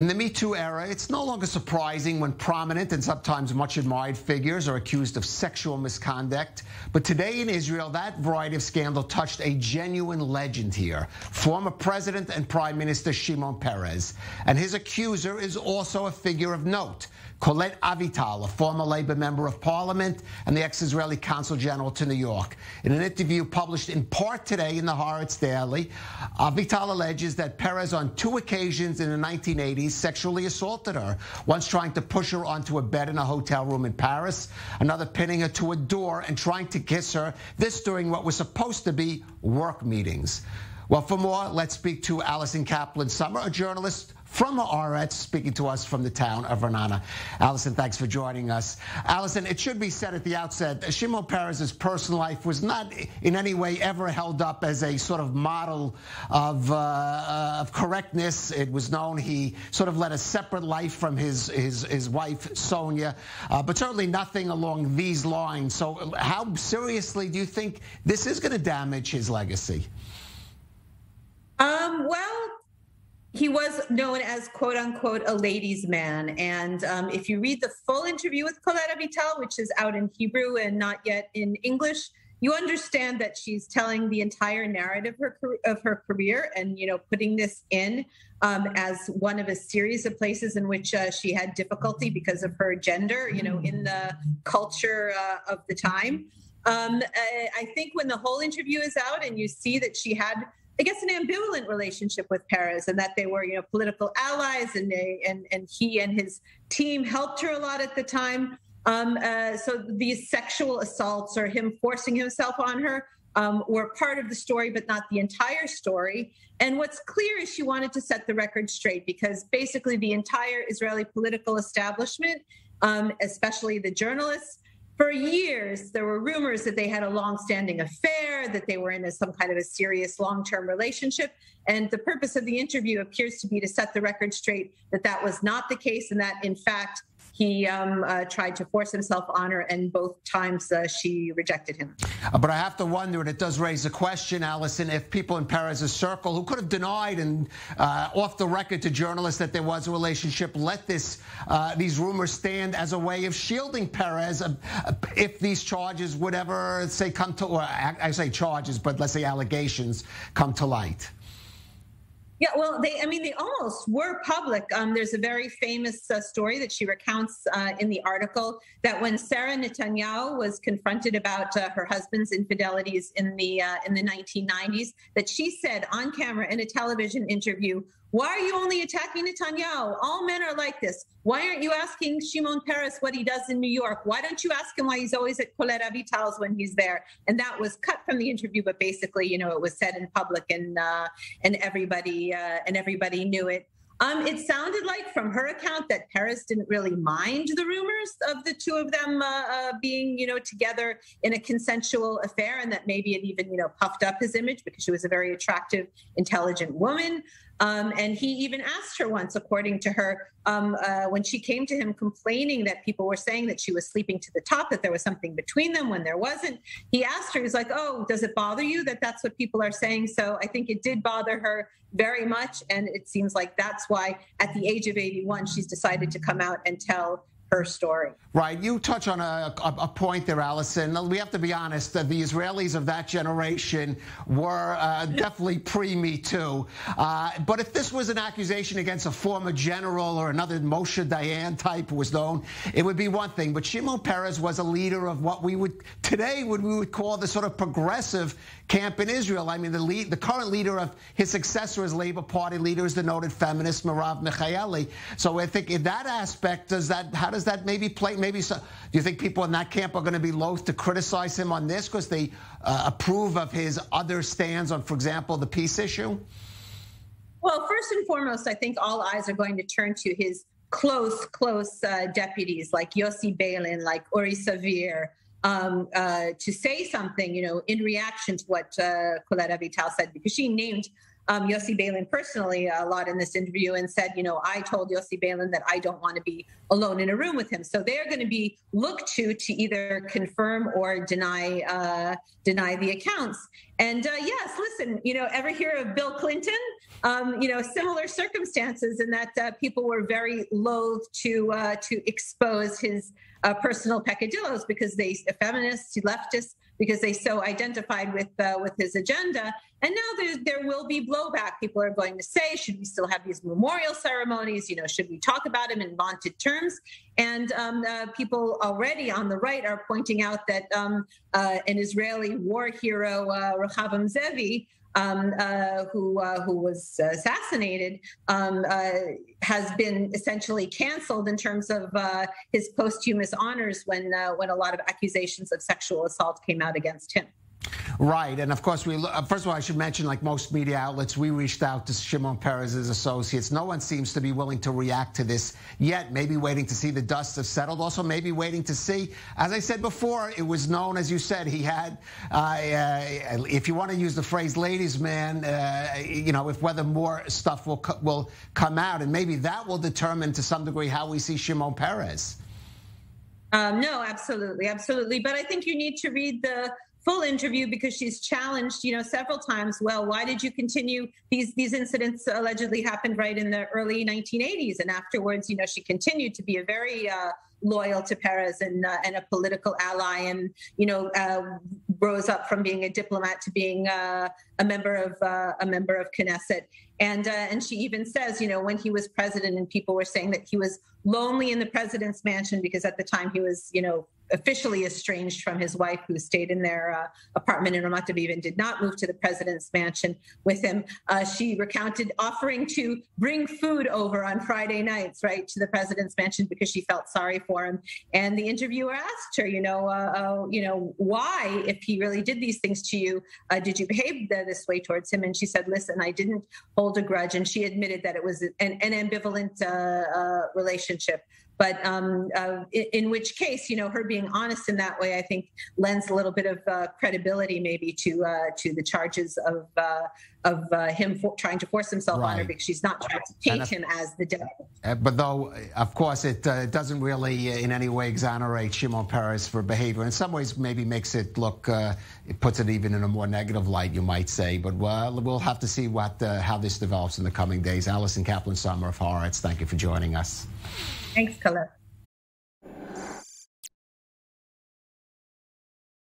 In the Me Too era, it's no longer surprising when prominent and sometimes much admired figures are accused of sexual misconduct. But today in Israel, that variety of scandal touched a genuine legend here former President and Prime Minister Shimon Peres. And his accuser is also a figure of note. Colette Avital, a former Labor member of parliament and the ex Israeli consul general to New York. In an interview published in part today in the Haaretz Daily, Avital alleges that Peres, on two occasions in the 1980s, sexually assaulted her, once trying to push her onto a bed in a hotel room in Paris, another pinning her to a door and trying to kiss her, this during what was supposed to be work meetings. Well, for more, let's speak to Allison Kaplan Sommer, a journalist from Haaretz, speaking to us from the town of Ra'anana. Allison, thanks for joining us. Allison, it should be said at the outset, Shimon Peres' personal life was not in any way ever held up as a sort of model of, uh, of correctness. It was known he sort of led a separate life from his, his, his wife, Sonia, uh, but certainly nothing along these lines. So how seriously do you think this is going to damage his legacy? Um, well, he was known as quote unquote a ladies man. And um, if you read the full interview with colette avital which is out in hebrew and not yet in english you understand that she's telling the entire narrative of her, of her career and you know putting this in um, as one of a series of places in which uh, she had difficulty because of her gender you know in the culture uh, of the time. Um, I, I think when the whole interview is out and you see that she had I guess, an ambivalent relationship with Peres, and that they were, you know, political allies, and they, and and he and his team helped her a lot at the time. Um, uh, so these sexual assaults or him forcing himself on her um, were part of the story, but not the entire story. And what's clear is she wanted to set the record straight because basically the entire Israeli political establishment, um, especially the journalists, for years, there were rumors that they had a long-standing affair, that they were in a, some kind of a serious long-term relationship. And the purpose of the interview appears to be to set the record straight that that was not the case, and that in fact he um, uh, tried to force himself on her, and both times uh, she rejected him. Uh, but I have to wonder, and it does raise a question, Allison, if people in Peres's circle who could have denied and uh, off the record to journalists that there was a relationship let this uh, these rumors stand as a way of shielding Peres uh, if these charges would ever say come to, or I say charges, but let's say allegations come to light. Yeah, well, they, I mean, they almost were public. Um, there's a very famous uh, story that she recounts uh, in the article that when Sarah Netanyahu was confronted about uh, her husband's infidelities in the uh, in the 1990s, that she said on camera in a television interview, why are you only attacking Netanyahu? All men are like this. Why aren't you asking Shimon Peres what he does in New York? Why don't you ask him why he's always at Colette Avital's when he's there? And that was cut from the interview, but basically, you know, it was said in public, and uh, and everybody uh, and everybody knew it. Um, it sounded like from her account that Peres didn't really mind the rumors of the two of them uh, uh, being, you know, together in a consensual affair, and that maybe it even, you know, puffed up his image because she was a very attractive, intelligent woman. Um, and he even asked her once, according to her, um, uh, when she came to him complaining that people were saying that she was sleeping to the top, that there was something between them when there wasn't. He asked her, he's like, Oh, does it bother you that that's what people are saying? So I think it did bother her very much. And it seems like that's why at the age of 81, she's decided to come out and tell her story. Right. You touch on a, a, a, point there, Allison. We have to be honest that the Israelis of that generation were uh, definitely pre Me Too. Uh, but if this was an accusation against a former general or another Moshe Dayan type who was known, it would be one thing. But Shimon Peres was a leader of what we would today what we would call the sort of progressive camp in Israel. I mean, the lead, the current leader of his successor as Labor Party leader is the noted feminist Merav Michaeli. So I think in that aspect, does that how does that maybe play? Maybe so, do you think people in that camp are going to be loath to criticize him on this because they uh, approve of his other stands on, for example, the peace issue? Well, first and foremost, I think all eyes are going to turn to his close, close uh, deputies like Yossi Beilin, like Uri Savir, um, uh, to say something, you know, in reaction to what uh, Colette Avital said, because she named um, Yossi Beilin personally a lot in this interview and said, you know, I told Yossi Beilin that I don't want to be alone in a room with him. So they're going to be looked to to either confirm or deny uh, deny the accounts. And uh, yes, listen, you know, ever hear of Bill Clinton? Um, you know, similar circumstances in that uh, people were very loath to uh, to expose his uh, personal peccadillos because they feminists, leftists, because they so identified with uh, with his agenda. And now there there will be blowback. People are going to say, should we still have these memorial ceremonies? You know, should we talk about him in vaunted terms? And um, uh, people already on the right are pointing out that um, an Israeli war hero, uh, Rehavam Ze'evi, um, uh, who uh, who was assassinated, um, uh, has been essentially canceled in terms of uh, his posthumous honors when uh, when a lot of accusations of sexual assault came out against him. Right, and of course, we uh, first of all, I should mention, like most media outlets, we reached out to Shimon Peres's associates. No one seems to be willing to react to this yet. Maybe waiting to see the dust have settled. Also, maybe waiting to see. As I said before, it was known, as you said, he had, uh, if you want to use the phrase "ladies' man," uh, you know, if whether more stuff will will come out, and maybe that will determine to some degree how we see Shimon Peres. Um, no, absolutely, absolutely. But I think you need to read the full interview because she's challenged, you know, several times. Well, why did you continue? These these incidents allegedly happened right in the early 1980s, and afterwards, you know, she continued to be a very uh, loyal to Peres and uh, and a political ally, and you know, uh, rose up from being a diplomat to being uh, a member of uh, a member of Knesset. And uh, and she even says, you know, when he was president, and people were saying that he was lonely in the president's mansion because at the time he was, you know, officially estranged from his wife, who stayed in their uh, apartment in Ramat Aviv and did not move to the president's mansion with him. Uh, she recounted offering to bring food over on Friday nights, right, to the president's mansion because she felt sorry for him. And the interviewer asked her, you know, uh, uh you know, why, if he really did these things to you, uh, did you behave this way towards him? And she said, listen, I didn't hold a grudge. And she admitted that it was an, an ambivalent uh, relationship but um, uh, in, in, which case, you know, her being honest in that way, I think lends a little bit of uh, credibility maybe to uh, to the charges of uh, of uh, him for, trying to force himself right. on her because she's not trying to paint him as the devil. But though, of course, it doesn't really in any way exonerate Shimon Peres for behavior. In some ways, maybe makes it look, it puts it even in a more negative light, you might say. But well, we'll have to see what how this develops in the coming days. Allison Kaplan Sommer of Haaretz, thank you for joining us. Thanks, Calev.